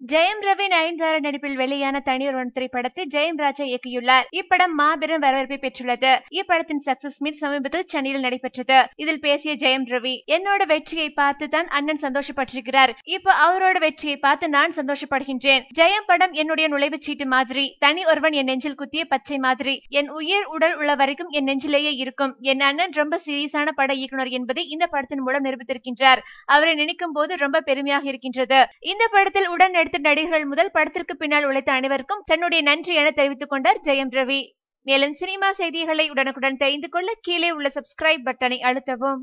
ஜெயம் ரவி நயன்தாரா நடிப்பில் வெளியான தனியொருவன் திரைப்படத்தை ஜெயம் ராஜா இயக்கியுள்ளார். இப்படம் மாபெரும் வரவேற்பை பெற்றுள்ளது. இப்படத்தின் சக்சஸ் மீட் சமீபத்தில் சென்னையில் நடைபெற்றது. இதில் பேசிய ஜெயம் ரவி என்னோட வெற்றியை பார்த்து தான் அண்ணன் சந்தோஷப்பட்டிருக்கிறார். இப்போ அவரோட வெற்றியை பார்த்து நான் சந்தோஷப்படுகின்றேன். ஜெயம் படம் என்னுடைய நுழைவுச் சீட்டு மாதிரி. தனி ஒருவன் என் நெஞ்சில் குத்திய பச்சை மாதிரி. என் உயிர் உடல் உள்ள வரைக்கும் என் நெஞ்சிலேயே இருக்கும். என் அண்ணன் ரொம்ப சீரியஸான பட இயக்குனர் என்பதை இந்த படத்தின் மூலம் நிரூபித்திருக்கின்றார். அவரை நினைக்கும் போது ரொம்ப பெருமையாக இருக்கின்றது. இந்த படத்தில் உடன் நடித்த நடிகர்கள் முதல் படத்திற்கு பின்னால் உழைத்த அனைவருக்கும் தன்னுடைய நன்றி என தெரிவித்துக் கொண்டார் ஜெயம் ரவி. மேலும் சினிமா செய்திகளை உடனுக்குடன் தெரிந்து கொள்ள கீழே உள்ள சப்ஸ்கிரைப் பட்டனை அழுத்தவும்.